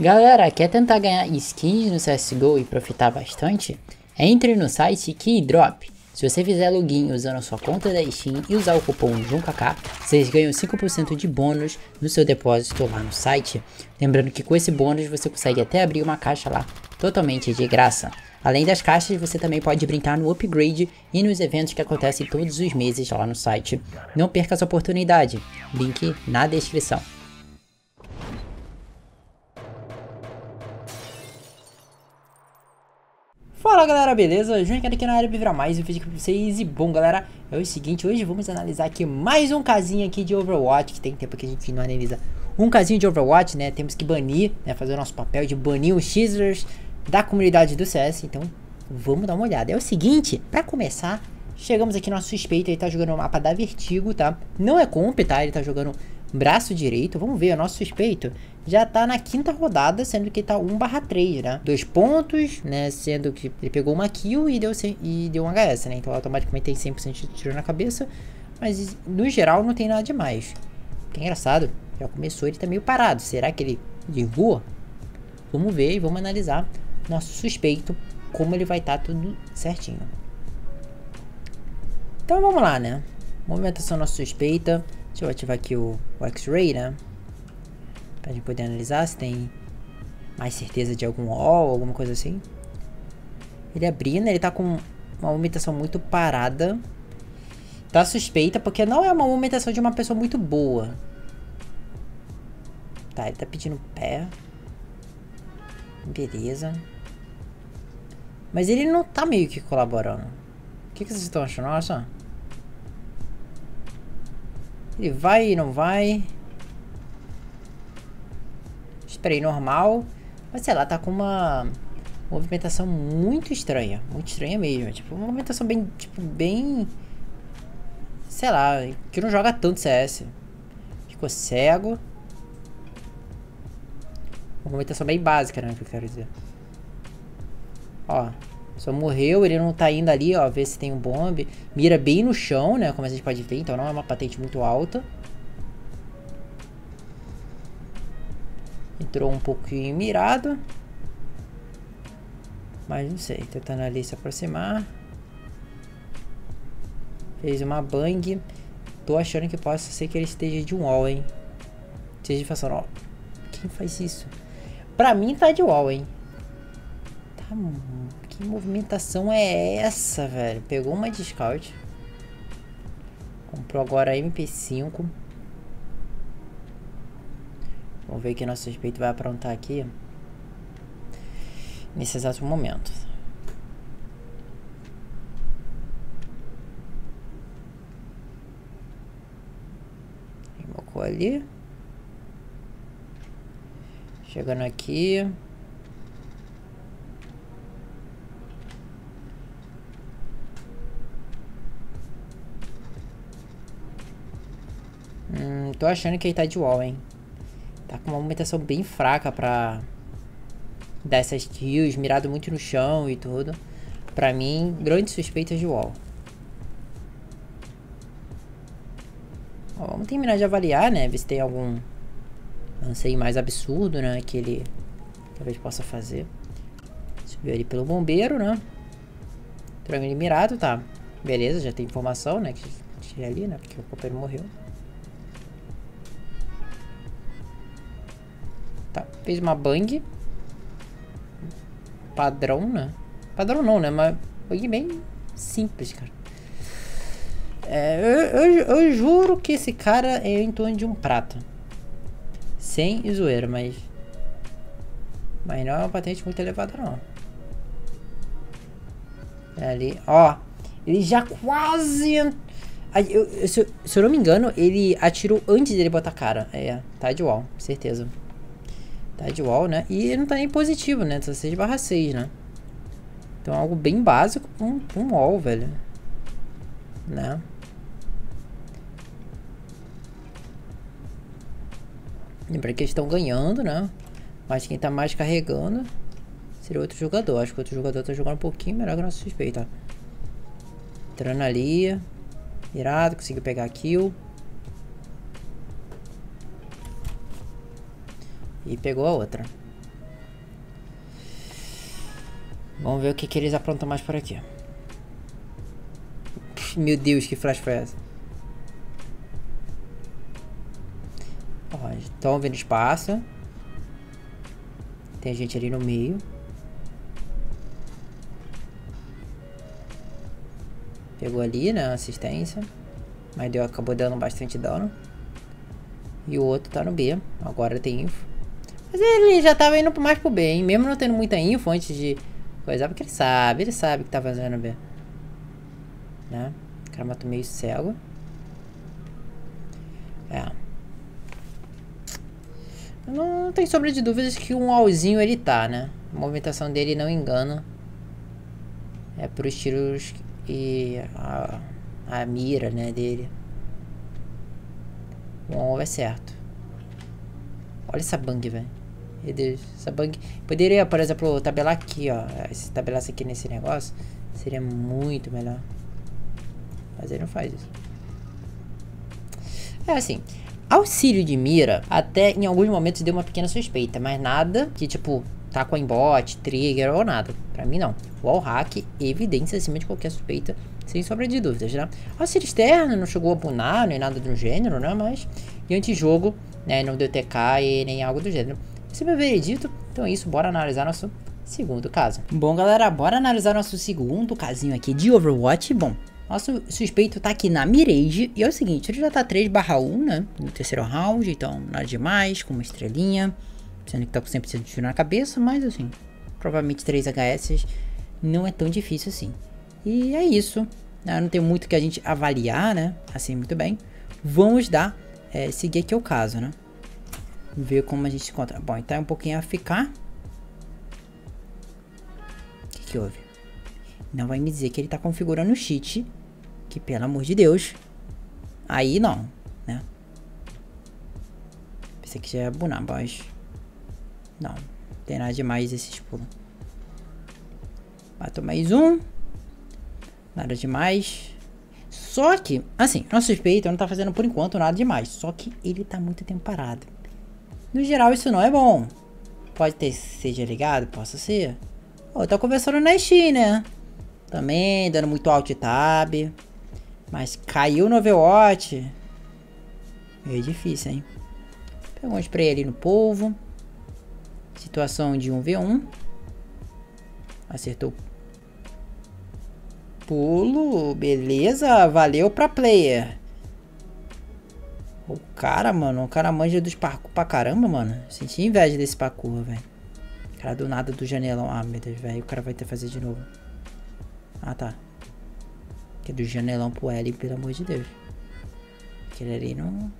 Galera, quer tentar ganhar skins no CSGO e profitar bastante? Entre no site Keydrop. Se você fizer login usando a sua conta da Steam e usar o cupom JUNKK, vocês ganham 5% de bônus no seu depósito lá no site. Lembrando que com esse bônus você consegue até abrir uma caixa lá totalmente de graça. Além das caixas, você também pode brincar no upgrade e nos eventos que acontecem todos os meses lá no site. Não perca essa oportunidade, link na descrição. Fala galera, beleza? João aqui na área para mais um vídeo aqui pra vocês E bom galera, é o seguinte, hoje vamos analisar aqui mais um casinho aqui de Overwatch Que tem tempo que a gente não analisa um casinho de Overwatch, né? Temos que banir, né? Fazer o nosso papel de banir os teasers da comunidade do CS Então vamos dar uma olhada É o seguinte, pra começar, chegamos aqui no nosso suspeito Ele tá jogando o mapa da Vertigo, tá? Não é comp, tá? Ele tá jogando braço direito. Vamos ver, o nosso suspeito já tá na quinta rodada, sendo que tá 1 barra 3, né? Dois pontos, né? Sendo que ele pegou uma kill e deu, e deu um HS, né? Então automaticamente tem 100% de tiro na cabeça. Mas no geral não tem nada demais. Que engraçado, já começou, ele tá meio parado. Será que ele derrubou? Vamos ver e vamos analisar nosso suspeito, como ele vai estar tá tudo certinho. Então vamos lá, né? Movimentação nossa suspeita. Deixa eu ativar aqui o, o X-Ray, né? Pra gente poder analisar se tem mais certeza de algum wall, alguma coisa assim. Ele abrindo, ele tá com uma movimentação muito parada. Tá suspeita, porque não é uma movimentação de uma pessoa muito boa. Tá, ele tá pedindo pé. Beleza. Mas ele não tá meio que colaborando. O que, que vocês estão achando? Olha só. Ele vai e não vai. Esperei normal. Mas sei lá, tá com uma movimentação muito estranha. Muito estranha mesmo. Tipo, uma movimentação bem, tipo, bem... Sei lá, que não joga tanto CS. Ficou cego. Uma movimentação bem básica, né, que eu quero dizer. Ó, só morreu, ele não tá indo ali, ó, ver se tem um bombe. Mira bem no chão, né, como a gente pode ver, então não é uma patente muito alta. Entrou um pouquinho mirado. Mas não sei, tentando ali se aproximar. Fez uma bang. Tô achando que possa ser que ele esteja de wall, hein. Esteja passando, ó. Quem faz isso? Pra mim tá de wall, hein. Tá que movimentação é essa, velho? Pegou uma de scout. Comprou agora a MP5. Vamos ver que nosso suspeito vai aprontar aqui. Nesse exato momento. Invocou ali. Chegando aqui. Tô achando que ele tá de wall, hein. Tá com uma movimentação bem fraca pra dar essas kills, mirado muito no chão e tudo. Pra mim, grandes suspeitas de wall. Ó, vamos terminar de avaliar, né? Ver se tem algum lance mais absurdo, né? Que ele talvez possa fazer. Subiu ali pelo bombeiro, né? Triângulo mirado, tá. Beleza, já tem informação, né? Que tinha ali, né? Porque o companheiro morreu. Fez uma bang. Padrão, né? Padrão não, né? Mas bang bem simples, cara. É, eu, eu, eu, juro que esse cara é em torno de um prato. Sem zoeira, mas... Mas não é uma patente muito elevada, não. É ali, ó. Ele já quase... Eu, se, se, eu não me engano, ele atirou antes dele botar a cara. É, tá de wall, certeza. Tá de wall, né? E não tá nem positivo, né? Tá 6 barra 6, né? Então algo bem básico um, um wall, velho. Né? Lembra que eles estão ganhando, né? Mas quem tá mais carregando seria outro jogador. Acho que outro jogador tá jogando um pouquinho melhor que o nosso suspeito, ó. Entrando ali. Irado, conseguiu pegar a kill. E pegou a outra. Vamos ver o que, que eles aprontam mais por aqui. Meu Deus, que flash foi essa? Estão vendo espaço. Tem gente ali no meio. Pegou ali, né? Assistência. Mas deu, acabou dando bastante dano. E o outro tá no B. Agora tem info. Mas ele já tava indo mais pro B, hein? Mesmo não tendo muita info antes de coisar, porque ele sabe, ele sabe que tá fazendo B. Né? O cara matou meio cego. É. Não tem sombra de dúvidas que um alzinho ele tá, né? A movimentação dele não engana. É pros tiros e a, a mira, né, dele. O alvo é certo. Olha essa bang, velho. Essa bang... Poderia, por exemplo, tabelar aqui, ó. Se tabelasse aqui nesse negócio, seria muito melhor. Mas ele não faz isso. É assim, auxílio de mira, até em alguns momentos deu uma pequena suspeita, mas nada que, tipo, tá com aimbot, trigger ou nada. Pra mim, não. Wallhack, evidência acima de qualquer suspeita, sem sombra de dúvidas, né? Auxílio externo não chegou a bunar, nem nada do gênero, né? Mas, e antijogo, né? Não deu TK e nem algo do gênero. É meu veredito. Então é isso, bora analisar nosso segundo caso. Bom, galera, bora analisar nosso segundo casinho aqui de Overwatch. Bom, nosso suspeito tá aqui na Mirage. E é o seguinte, ele já tá 3 barra 1, né? No terceiro round, então nada demais, com uma estrelinha. Sendo que tá com 100% de tiro na cabeça, mas assim, provavelmente 3 HS não é tão difícil assim. E é isso. Né? Não tem muito que a gente avaliar, né? Assim, muito bem. Vamos dar, é, seguir aqui o caso, né? Ver como a gente encontra. Bom, então é um pouquinho a ficar. O que, que houve? Não vai me dizer que ele tá configurando o cheat. Que pelo amor de Deus. Aí não, né? Pensei que já ia bunar, mas... Não, não tem nada demais esses pulos. Matou mais um. Nada demais. Só que, assim, nosso suspeito não tá fazendo por enquanto nada demais. Só que ele tá muito tempo parado. No geral, isso não é bom. Pode ter seja ligado? Possa ser. Oh, tá conversando na Steam, né? Também, dando muito alt tab. Mas caiu no Overwatch. Meio difícil, hein? Pegou um spray ali no polvo. Situação de 1v1. Acertou. Pulo. Beleza. Valeu pra player. O cara, mano, o cara manja dos parkour pra caramba, mano. Senti inveja desse parkour, velho. Cara do nada do janelão. Ah, meu Deus, velho. O cara vai ter que fazer de novo. Ah, tá. Que é do janelão pro L, pelo amor de Deus. Aquele ali não...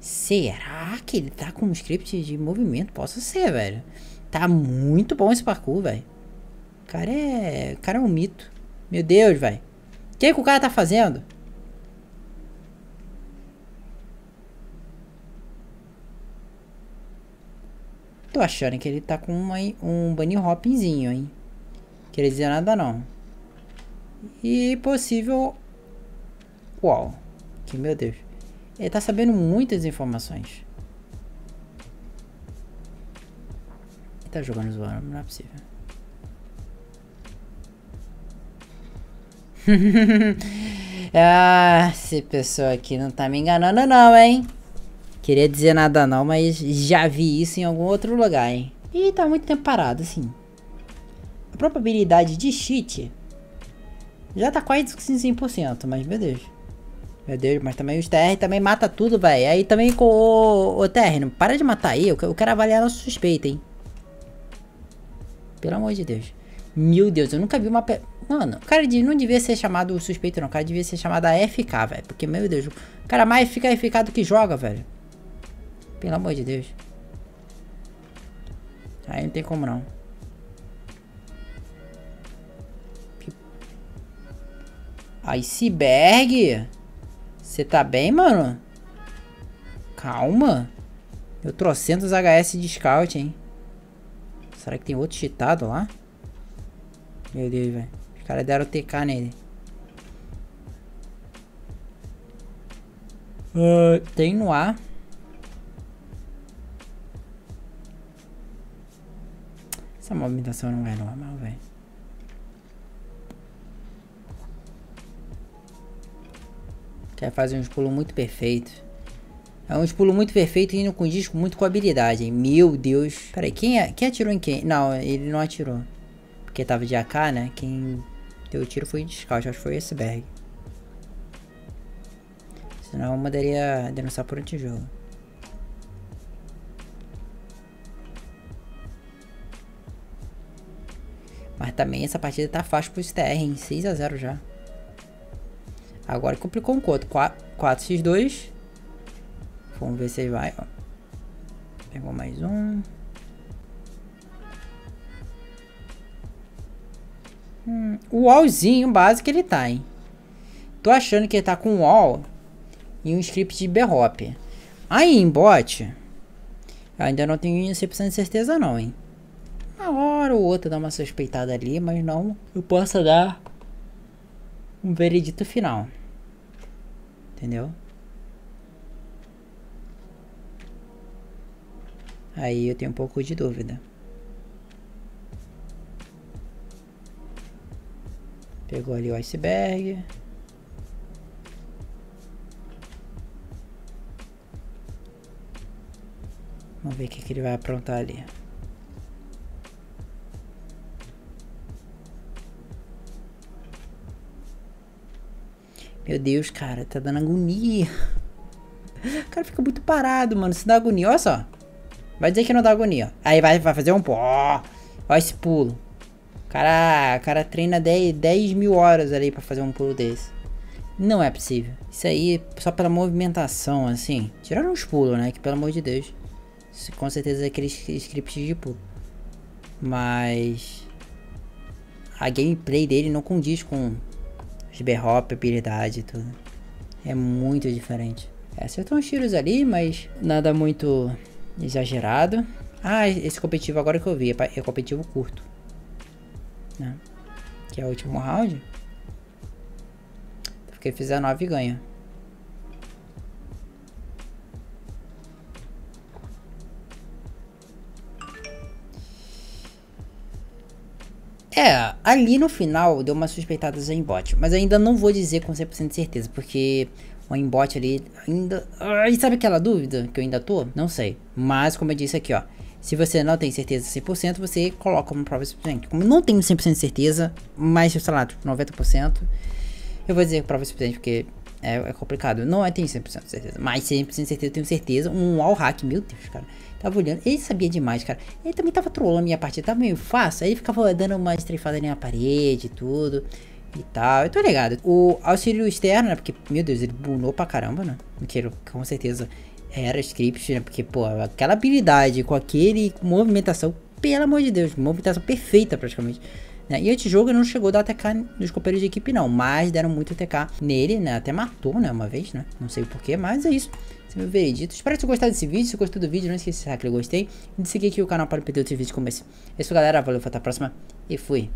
Será que ele tá com um script de movimento? Possa ser, velho. Tá muito bom esse parkour, velho. O cara é... O cara é um mito. Meu Deus, velho. O que, que o cara tá fazendo? Tô achando que ele tá com uma, um bunny hopzinho, hein? Queria dizer nada não. E possível... Uau. Que meu Deus. Ele tá sabendo muitas informações. Ele tá jogando zoando, não é possível. ah, esse pessoal aqui não tá me enganando não, hein? Queria dizer nada não, mas já vi isso em algum outro lugar, hein? E tá muito tempo parado, assim. A probabilidade de cheat já tá quase 100%, mas meu Deus. Meu Deus, mas também os TR também mata tudo, velho. Aí também com o, o TR, não para de matar aí, eu, quero avaliar nosso suspeito, hein? Pelo amor de Deus. Meu Deus, eu nunca vi uma... Pe... Mano, o cara não devia ser chamado suspeito, não. O cara devia ser chamado AFK, velho. Porque, meu Deus, o cara mais fica AFK do que joga, velho. Pelo amor de Deus. Aí não tem como não. Iceberg? Você tá bem, mano? Calma. Eu trocentos HS de scout, hein? Será que tem outro cheatado lá? Meu Deus, velho. Os caras deram TK nele. Uh, tem no ar. Essa movimentação não é normal, velho. Quer fazer uns pulos muito perfeitos. É um pulo muito perfeito e não condiz muito com habilidade, hein? Meu Deus. Peraí, quem, é, quem atirou em quem? Não, ele não atirou. Porque tava de AK, né? Quem deu o tiro foi de scout, acho que foi esse Berg. Senão eu mandaria denunciar por antijogo. Mas também essa partida tá fácil pro STR, hein? 6x0 já. Agora complicou um pouco. 4x2. Vamos ver se vai. Pegou mais um. Hum, o wallzinho básico ele tá, hein? Tô achando que ele tá com um wall e um script de B-Hop. Aí em bot, ainda não tenho 100% de certeza não, hein? Uma hora ou outra dá uma suspeitada ali, mas não eu possa dar um veredito final. Entendeu? Aí eu tenho um pouco de dúvida. Pegou ali o iceberg. Vamos ver o que, que ele vai aprontar ali. Meu Deus, cara, tá dando agonia. O cara fica muito parado, mano. Se dá agonia, olha só. Vai dizer que não dá agonia. Aí vai, vai fazer um pô. Olha esse pulo. O cara, cara treina 10, 10 mil horas ali pra fazer um pulo desse. Não é possível. Isso aí só pela movimentação, assim. Tiraram os pulos, né? Que pelo amor de Deus. Isso, com certeza é aqueles scripts de pulo. Mas. A gameplay dele não condiz com os B-Hop, habilidade e tudo. É muito diferente. É, acertou uns tiros ali, mas nada muito exagerado. Ah, esse competitivo agora que eu vi, é, é competitivo curto. Né? Que é o último round. Porque fizer 9 ganha. É, ali no final deu uma suspeitada em bot, mas ainda não vou dizer com 100% de certeza, porque o aimbot ali ainda... E sabe aquela dúvida que eu ainda tô? Não sei. Mas como eu disse aqui, ó. Se você não tem certeza 100%, você coloca uma prova 100%. Como não tenho 100% de certeza, mas sei lá, tipo 90%, eu vou dizer prova 100% porque é, é complicado. Não é, tenho 100% de certeza, mas 100% de certeza eu tenho certeza. Um wall hack, meu Deus, cara. Tava olhando, ele sabia demais, cara. Ele também tava trolando minha partida, tava meio fácil. Aí ele ficava dando uma estrefada na parede e tudo e tal. Eu tô ligado. O auxílio externo, né? Porque, meu Deus, ele bunou pra caramba, né? Porque com certeza era script, né? Porque, pô, aquela habilidade com aquele movimentação, pelo amor de Deus, movimentação perfeita praticamente. Né? E esse jogo não chegou a dar TK nos companheiros de equipe, não. Mas deram muito TK nele, né? Até matou, né? Uma vez, né? Não sei porquê, mas é isso. Esse é meu veredito. Espero que você gostado desse vídeo. Se gostou do vídeo, não esqueça de que eu gostei. E de seguir aqui o canal para não perder outros vídeos como esse. É isso, galera. Valeu, até a próxima. E fui.